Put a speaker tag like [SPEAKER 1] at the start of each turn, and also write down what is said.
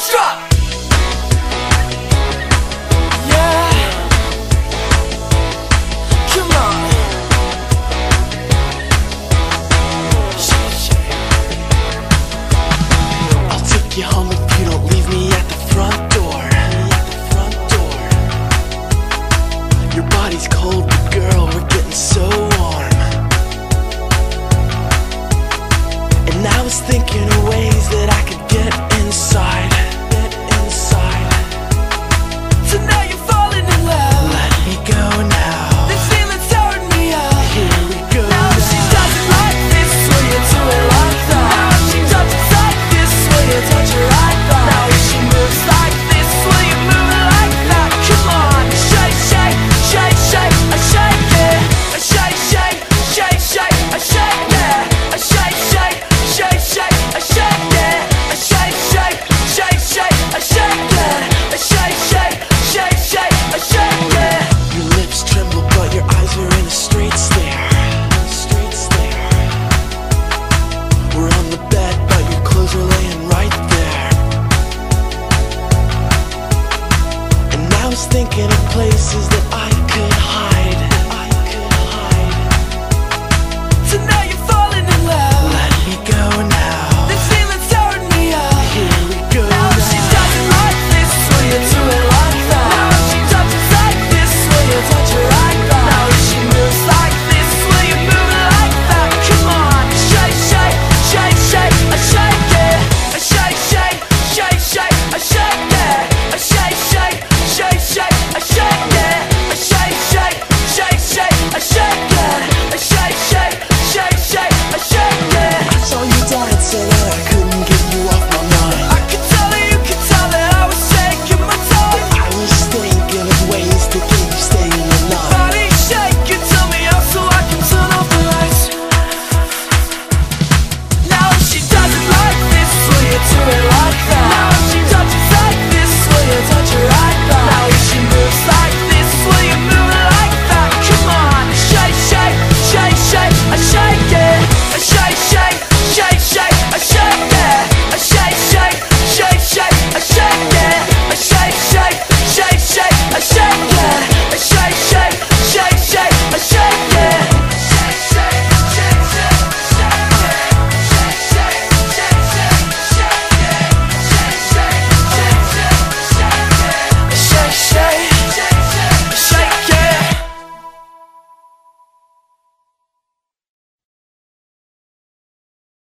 [SPEAKER 1] struck!
[SPEAKER 2] taking a place